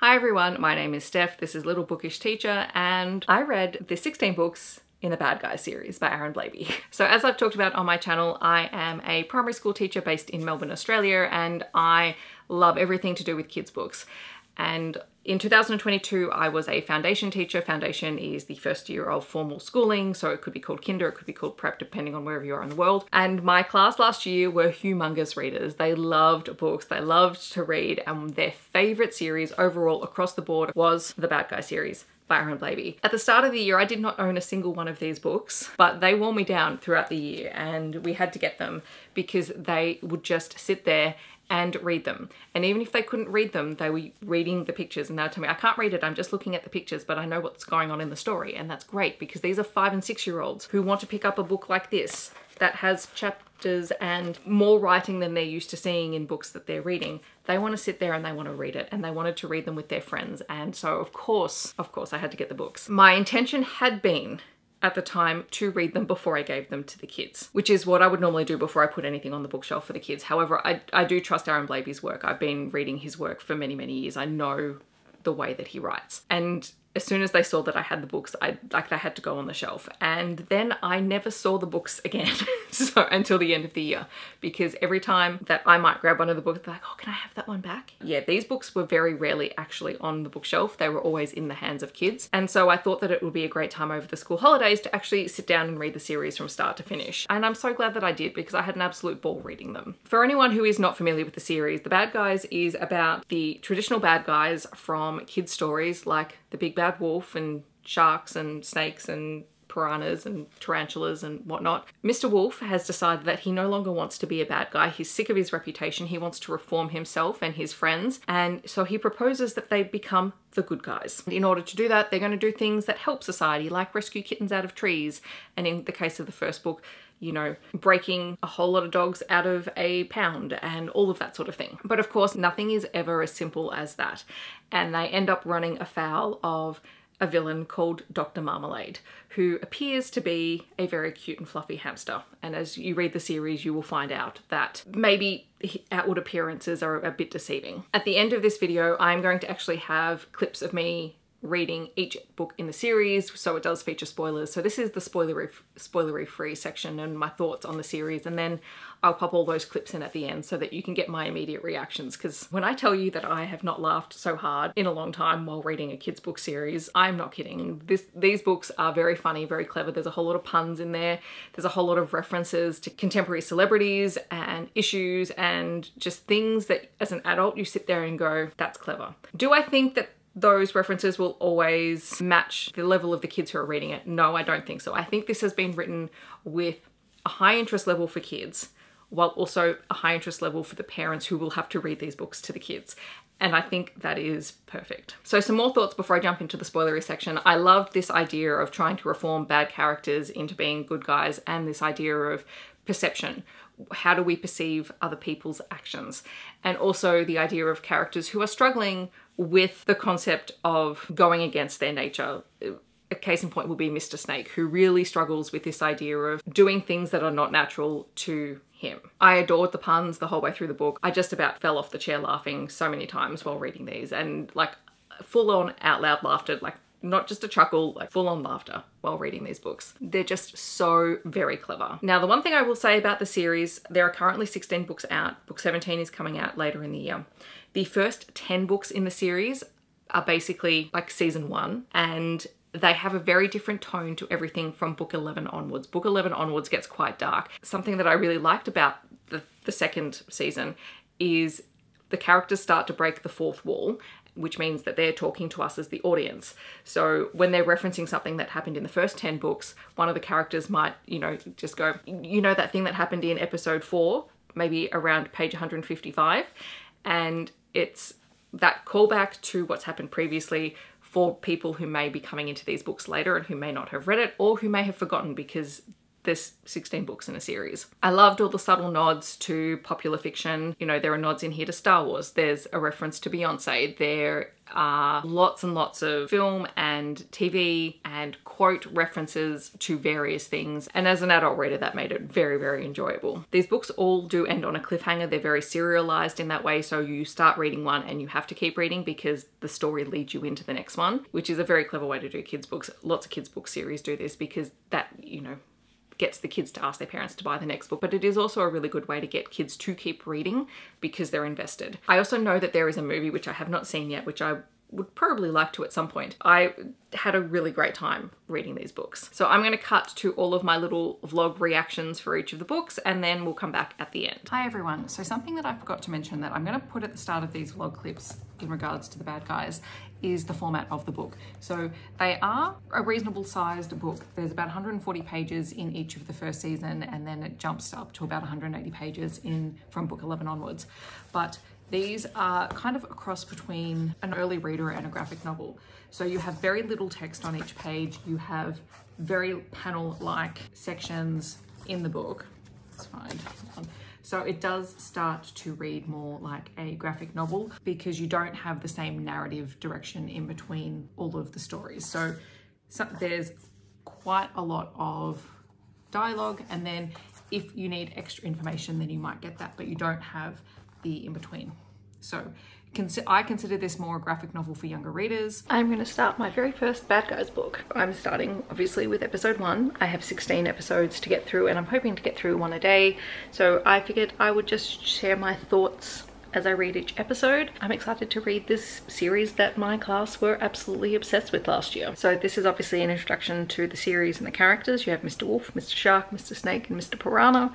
Hi everyone, my name is Steph, this is Little Bookish Teacher, and I read the 16 books in the Bad Guys series by Aaron Blabey. So as I've talked about on my channel, I am a primary school teacher based in Melbourne, Australia, and I love everything to do with kids books. And in 2022, I was a foundation teacher. Foundation is the first year of formal schooling, so it could be called kinder, it could be called prep, depending on wherever you are in the world. And my class last year were humongous readers. They loved books, they loved to read, and their favorite series overall across the board was the Bad Guy series by Aaron Blabey. At the start of the year, I did not own a single one of these books, but they wore me down throughout the year and we had to get them because they would just sit there and read them. And even if they couldn't read them, they were reading the pictures and they'll tell me, I can't read it, I'm just looking at the pictures, but I know what's going on in the story. And that's great because these are five and six year olds who want to pick up a book like this that has chapters and more writing than they're used to seeing in books that they're reading. They want to sit there and they want to read it and they wanted to read them with their friends. And so of course, of course I had to get the books. My intention had been at the time to read them before I gave them to the kids, which is what I would normally do before I put anything on the bookshelf for the kids. However, I, I do trust Aaron Blabey's work. I've been reading his work for many, many years. I know the way that he writes. And as soon as they saw that I had the books, I like they had to go on the shelf. And then I never saw the books again so until the end of the year because every time that I might grab one of the books, they're like, oh, can I have that one back? Yeah, these books were very rarely actually on the bookshelf. They were always in the hands of kids. And so I thought that it would be a great time over the school holidays to actually sit down and read the series from start to finish. And I'm so glad that I did because I had an absolute ball reading them. For anyone who is not familiar with the series, The Bad Guys is about the traditional bad guys from kids stories like The Big Bad Wolf and sharks and snakes and piranhas and tarantulas and whatnot. Mr. Wolf has decided that he no longer wants to be a bad guy. He's sick of his reputation. He wants to reform himself and his friends. And so he proposes that they become the good guys. In order to do that, they're going to do things that help society, like rescue kittens out of trees. And in the case of the first book, you know, breaking a whole lot of dogs out of a pound and all of that sort of thing. But of course, nothing is ever as simple as that. And they end up running afoul of a villain called Dr. Marmalade, who appears to be a very cute and fluffy hamster. And as you read the series, you will find out that maybe outward appearances are a bit deceiving. At the end of this video, I'm going to actually have clips of me reading each book in the series so it does feature spoilers. So this is the spoilery spoilery free section and my thoughts on the series and then I'll pop all those clips in at the end so that you can get my immediate reactions because when I tell you that I have not laughed so hard in a long time while reading a kids book series I'm not kidding. This these books are very funny very clever. There's a whole lot of puns in there. There's a whole lot of references to contemporary celebrities and issues and just things that as an adult you sit there and go that's clever. Do I think that those references will always match the level of the kids who are reading it. No, I don't think so. I think this has been written with a high interest level for kids while also a high interest level for the parents who will have to read these books to the kids. And I think that is perfect. So some more thoughts before I jump into the spoilery section. I loved this idea of trying to reform bad characters into being good guys and this idea of perception. How do we perceive other people's actions? And also the idea of characters who are struggling with the concept of going against their nature. A case in point will be Mr. Snake, who really struggles with this idea of doing things that are not natural to him. I adored the puns the whole way through the book. I just about fell off the chair laughing so many times while reading these and like full on out loud laughter, like not just a chuckle, like full on laughter while reading these books. They're just so very clever. Now, the one thing I will say about the series, there are currently 16 books out. Book 17 is coming out later in the year. The first 10 books in the series are basically like season one and they have a very different tone to everything from book 11 onwards. Book 11 onwards gets quite dark. Something that I really liked about the, the second season is the characters start to break the fourth wall which means that they're talking to us as the audience. So when they're referencing something that happened in the first 10 books, one of the characters might, you know, just go, you know, that thing that happened in episode four, maybe around page 155. And it's that callback to what's happened previously for people who may be coming into these books later and who may not have read it or who may have forgotten because there's 16 books in a series. I loved all the subtle nods to popular fiction. You know, there are nods in here to Star Wars. There's a reference to Beyonce. There are lots and lots of film and TV and quote references to various things. And as an adult reader, that made it very, very enjoyable. These books all do end on a cliffhanger. They're very serialized in that way. So you start reading one and you have to keep reading because the story leads you into the next one, which is a very clever way to do kids' books. Lots of kids' book series do this because that, you know, gets the kids to ask their parents to buy the next book, but it is also a really good way to get kids to keep reading because they're invested. I also know that there is a movie which I have not seen yet, which I would probably like to at some point. I had a really great time reading these books. So I'm going to cut to all of my little vlog reactions for each of the books and then we'll come back at the end. Hi everyone. So something that I forgot to mention that I'm going to put at the start of these vlog clips in regards to the bad guys is the format of the book. So they are a reasonable sized book. There's about 140 pages in each of the first season and then it jumps up to about 180 pages in from book 11 onwards. But these are kind of a cross between an early reader and a graphic novel. So you have very little text on each page. You have very panel-like sections in the book. Let's find so it does start to read more like a graphic novel because you don't have the same narrative direction in between all of the stories. So, so there's quite a lot of dialogue and then if you need extra information then you might get that but you don't have the in-between. So I consider this more a graphic novel for younger readers. I'm going to start my very first Bad Guys book. I'm starting obviously with episode one. I have 16 episodes to get through and I'm hoping to get through one a day. So I figured I would just share my thoughts as I read each episode. I'm excited to read this series that my class were absolutely obsessed with last year. So this is obviously an introduction to the series and the characters. You have Mr. Wolf, Mr. Shark, Mr. Snake, and Mr. Piranha.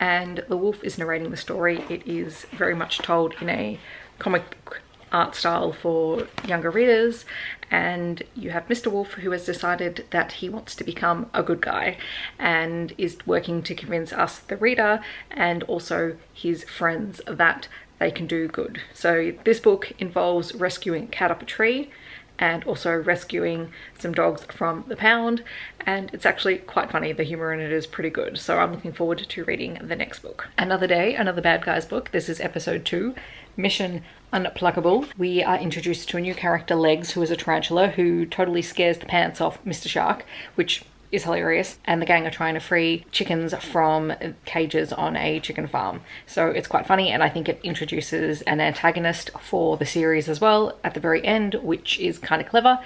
And the wolf is narrating the story. It is very much told in a comic book art style for younger readers and you have Mr. Wolf who has decided that he wants to become a good guy and is working to convince us the reader and also his friends that they can do good. So this book involves rescuing a cat up a tree and also rescuing some dogs from the pound and it's actually quite funny the humor in it is pretty good. So i'm looking forward to reading the next book. Another day another bad guys book. This is episode two mission unpluckable. We are introduced to a new character legs who is a tarantula who totally scares the pants off mr shark which is hilarious and the gang are trying to free chickens from cages on a chicken farm so it's quite funny and I think it introduces an antagonist for the series as well at the very end which is kind of clever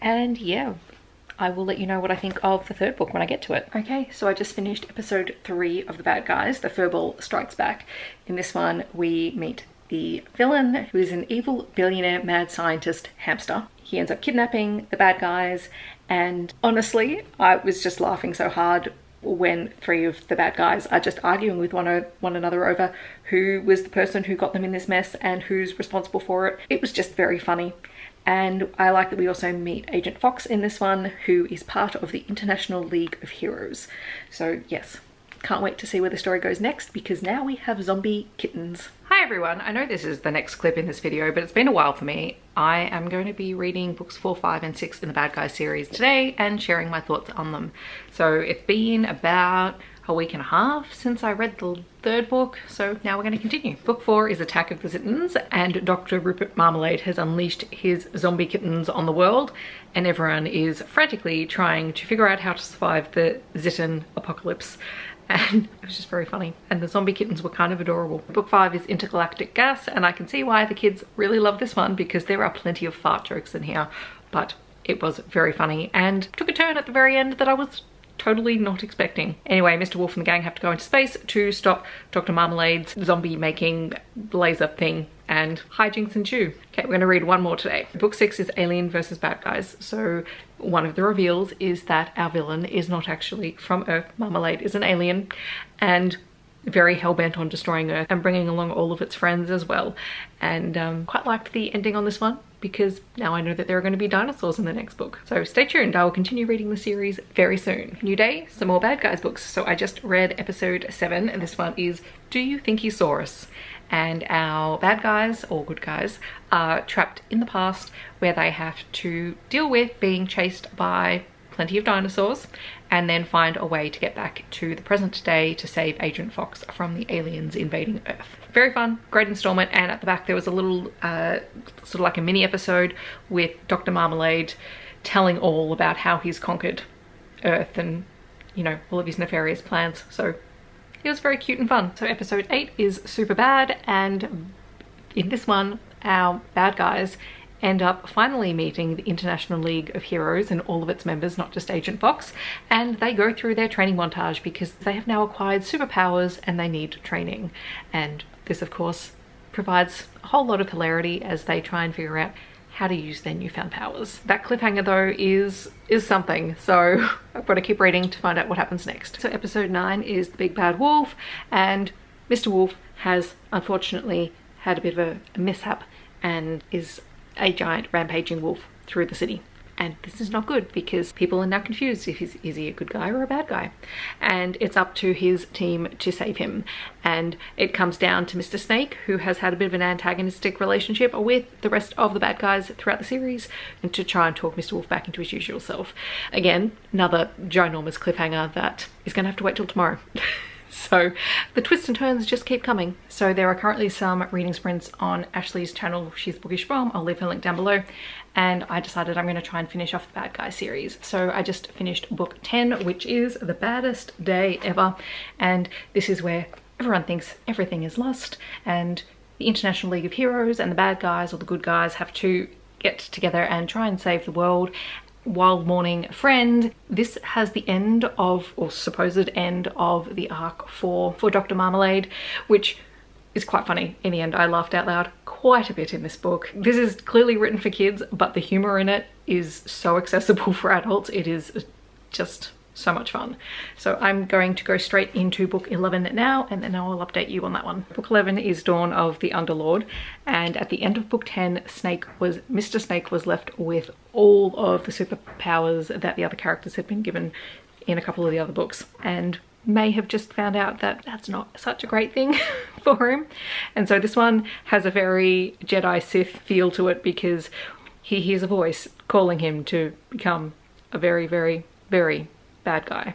and yeah I will let you know what I think of the third book when I get to it. Okay, so I just finished episode three of The Bad Guys, The Furball Strikes Back. In this one, we meet the villain, who is an evil billionaire mad scientist hamster. He ends up kidnapping the bad guys and honestly, I was just laughing so hard when three of the bad guys are just arguing with one, one another over who was the person who got them in this mess and who's responsible for it. It was just very funny. And I like that we also meet Agent Fox in this one, who is part of the International League of Heroes. So yes, can't wait to see where the story goes next because now we have zombie kittens. Hi everyone, I know this is the next clip in this video, but it's been a while for me. I am going to be reading books 4, 5 and 6 in the Bad Guys series today and sharing my thoughts on them. So it's been about a week and a half since I read the third book, so now we're going to continue. Book 4 is Attack of the Zittens and Dr. Rupert Marmalade has unleashed his zombie kittens on the world and everyone is frantically trying to figure out how to survive the Zitten apocalypse and it was just very funny. And the zombie kittens were kind of adorable. Book five is Intergalactic Gas and I can see why the kids really love this one because there are plenty of fart jokes in here, but it was very funny and took a turn at the very end that I was totally not expecting. Anyway, Mr. Wolf and the gang have to go into space to stop Dr. Marmalade's zombie making laser thing and hijinks ensue. Okay, we're gonna read one more today. Book six is Alien versus Bad Guys. So one of the reveals is that our villain is not actually from Earth. Marmalade is an alien and very hell-bent on destroying Earth and bringing along all of its friends as well. And um, quite liked the ending on this one because now I know that there are going to be dinosaurs in the next book. So stay tuned, I will continue reading the series very soon. New day, some more Bad Guys books. So I just read episode 7 and this one is Do You Think He Saurus and our bad guys or good guys are trapped in the past where they have to deal with being chased by plenty of dinosaurs and then find a way to get back to the present day to save Agent Fox from the aliens invading Earth. Very fun, great installment, and at the back there was a little, uh, sort of like a mini episode with Dr. Marmalade telling all about how he's conquered Earth and, you know, all of his nefarious plans. So it was very cute and fun. So episode 8 is super bad, and in this one, our bad guys end up finally meeting the International League of Heroes and all of its members, not just Agent Fox, and they go through their training montage because they have now acquired superpowers and they need training. And this, of course, provides a whole lot of hilarity as they try and figure out how to use their newfound powers. That cliffhanger though is is something, so I've got to keep reading to find out what happens next. So episode 9 is The Big Bad Wolf, and Mr. Wolf has unfortunately had a bit of a, a mishap and is a giant rampaging wolf through the city. And this is not good because people are now confused if he's is he a good guy or a bad guy. And it's up to his team to save him. And it comes down to Mr. Snake, who has had a bit of an antagonistic relationship with the rest of the bad guys throughout the series, and to try and talk Mr. Wolf back into his usual self. Again, another ginormous cliffhanger that is gonna have to wait till tomorrow. so the twists and turns just keep coming. So there are currently some reading sprints on Ashley's channel, She's Bookish Bomb, I'll leave her link down below, and I decided I'm gonna try and finish off the Bad Guy series. So I just finished book 10, which is The Baddest Day Ever, and this is where everyone thinks everything is lost, and the International League of Heroes and the bad guys or the good guys have to get together and try and save the world while mourning a friend. This has the end of, or supposed end of the arc for, for Dr. Marmalade, which is quite funny in the end. I laughed out loud quite a bit in this book. This is clearly written for kids, but the humor in it is so accessible for adults. It is just so much fun. So I'm going to go straight into book 11 now and then I'll update you on that one. Book 11 is Dawn of the Underlord and at the end of book 10 Snake was Mr. Snake was left with all of the superpowers that the other characters had been given in a couple of the other books and may have just found out that that's not such a great thing for him. And so this one has a very Jedi Sith feel to it because he hears a voice calling him to become a very, very, very bad guy.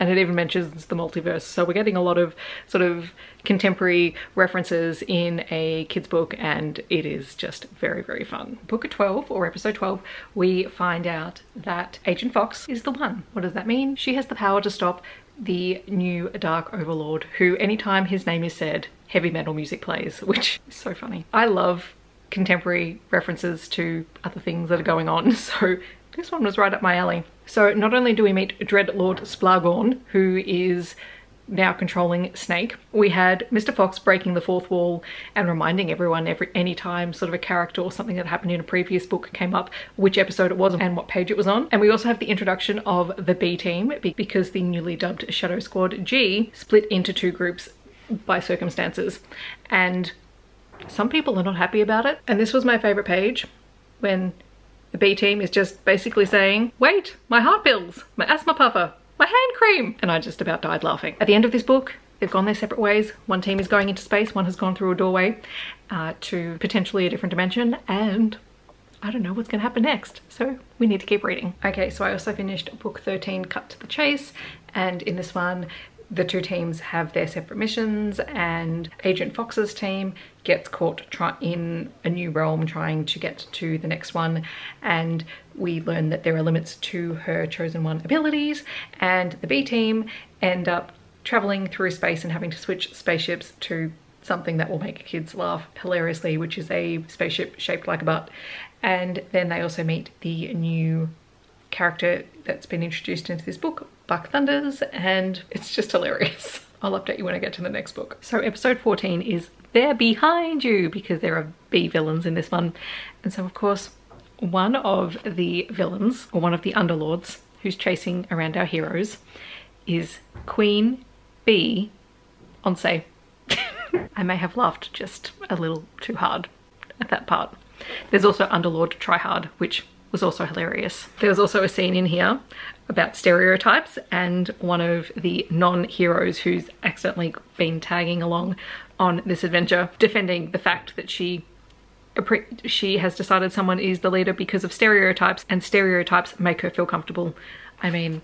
And it even mentions the multiverse. So we're getting a lot of sort of contemporary references in a kid's book and it is just very, very fun. Book 12 or episode 12, we find out that Agent Fox is the one. What does that mean? She has the power to stop the new Dark Overlord who anytime his name is said, heavy metal music plays, which is so funny. I love contemporary references to other things that are going on. So this one was right up my alley. So not only do we meet Dread Lord Splargorn, who is now controlling Snake. We had Mr. Fox breaking the fourth wall and reminding everyone every any time sort of a character or something that happened in a previous book came up, which episode it was and what page it was on. And we also have the introduction of the B team because the newly dubbed Shadow Squad G split into two groups by circumstances. And some people are not happy about it. And this was my favorite page when the B team is just basically saying, wait, my heart pills, my asthma puffer, my hand cream. And I just about died laughing. At the end of this book, they've gone their separate ways. One team is going into space, one has gone through a doorway uh, to potentially a different dimension and I don't know what's gonna happen next. So we need to keep reading. Okay, so I also finished book 13, Cut to the Chase. And in this one, the two teams have their separate missions and Agent Fox's team gets caught in a new realm trying to get to the next one and we learn that there are limits to her chosen one abilities and the B team end up traveling through space and having to switch spaceships to something that will make kids laugh hilariously which is a spaceship shaped like a butt. And then they also meet the new character that's been introduced into this book Buck Thunders and it's just hilarious. I'll update you when I get to the next book. So episode 14 is They're Bee-Hind You because there are B villains in this one. And so of course, one of the villains or one of the underlords who's chasing around our heroes is Queen Bee on say. I may have laughed just a little too hard at that part. There's also Underlord Tryhard, which was also hilarious. There was also a scene in here about stereotypes and one of the non-heroes who's accidentally been tagging along on this adventure defending the fact that she she has decided someone is the leader because of stereotypes and stereotypes make her feel comfortable. I mean,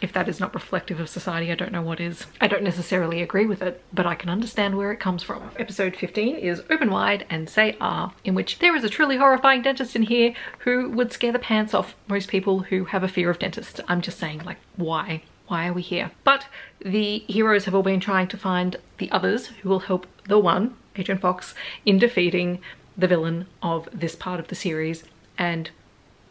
if that is not reflective of society, I don't know what is. I don't necessarily agree with it, but I can understand where it comes from. Episode 15 is Open Wide and Say Ah, in which there is a truly horrifying dentist in here who would scare the pants off most people who have a fear of dentists. I'm just saying, like, why? Why are we here? But the heroes have all been trying to find the others who will help the one, Agent Fox, in defeating the villain of this part of the series and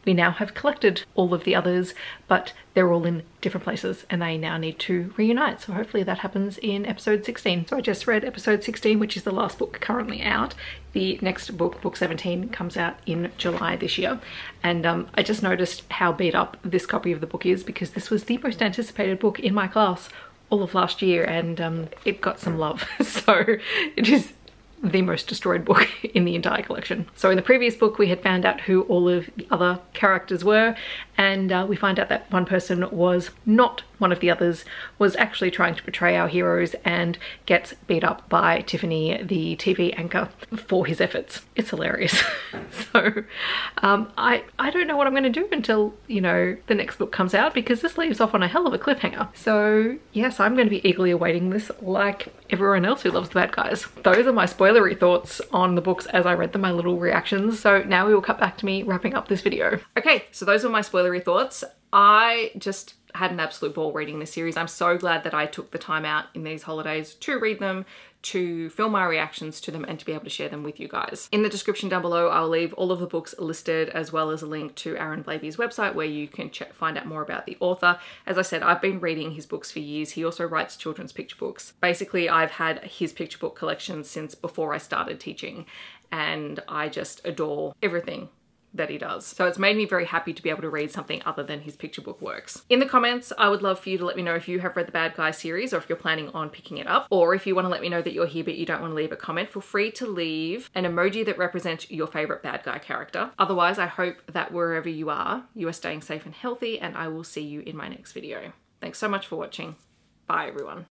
we now have collected all of the others, but they're all in different places and they now need to reunite. So hopefully that happens in episode 16. So I just read episode 16, which is the last book currently out. The next book, book 17, comes out in July this year. And um, I just noticed how beat up this copy of the book is because this was the most anticipated book in my class all of last year and um, it got some love. so it is the most destroyed book in the entire collection. So in the previous book we had found out who all of the other characters were and uh, we find out that one person was not one of the others, was actually trying to betray our heroes and gets beat up by Tiffany, the TV anchor, for his efforts. It's hilarious. so um, I, I don't know what I'm going to do until, you know, the next book comes out because this leaves off on a hell of a cliffhanger. So yes, I'm going to be eagerly awaiting this like everyone else who loves the bad guys. Those are my spoilery thoughts on the books as I read them, my little reactions. So now we will cut back to me wrapping up this video. Okay, so those were my spoilery thoughts. I just had an absolute ball reading this series. I'm so glad that I took the time out in these holidays to read them, to film my reactions to them and to be able to share them with you guys. In the description down below, I'll leave all of the books listed as well as a link to Aaron Blabey's website where you can check, find out more about the author. As I said, I've been reading his books for years. He also writes children's picture books. Basically, I've had his picture book collection since before I started teaching and I just adore everything that he does. So it's made me very happy to be able to read something other than his picture book works. In the comments, I would love for you to let me know if you have read the Bad Guy series or if you're planning on picking it up. Or if you want to let me know that you're here but you don't want to leave a comment, feel free to leave an emoji that represents your favorite bad guy character. Otherwise, I hope that wherever you are, you are staying safe and healthy and I will see you in my next video. Thanks so much for watching. Bye everyone.